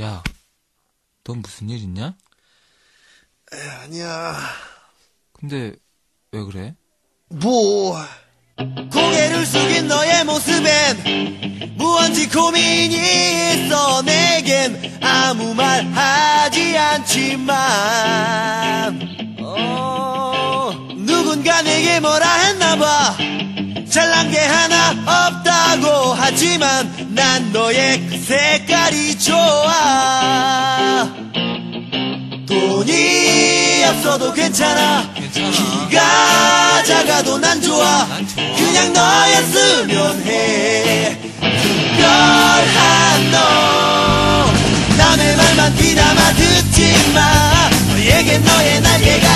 야, 넌 무슨 일 있냐? 아니야. 근데 왜 그래? 뭐? 고개를 숙인 너의 모습엔 무언지 고민이 있어 내겐 아무 말 하지 않지만 어, 누군가 내게 뭐라 했나봐 잘난 게 하나 없다고 하지만 난 너의 그 색깔이 좋아. 돈이 없어도 괜찮아. 괜찮아. 키가 작아도 난 좋아. 그냥 너였으면 해. 특별한 너. 남의 말만 귀담아 듣지 마. 너에겐 너의 날개가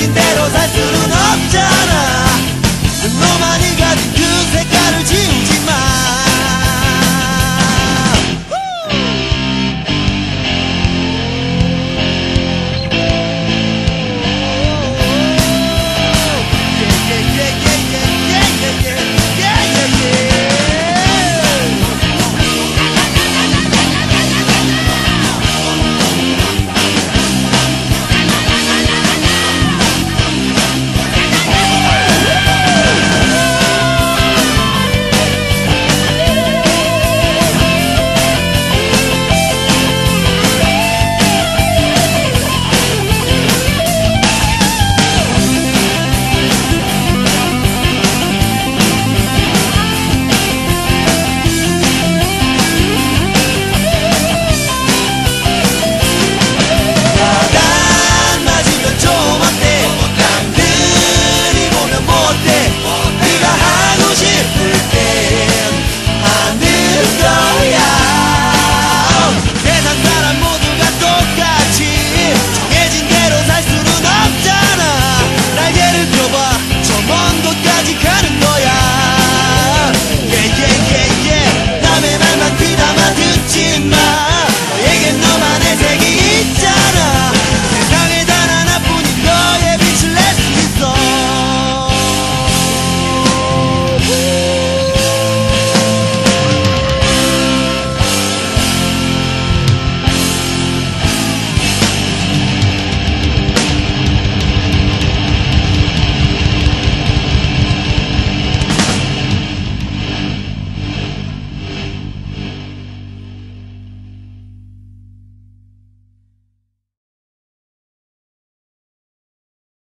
さあロザするの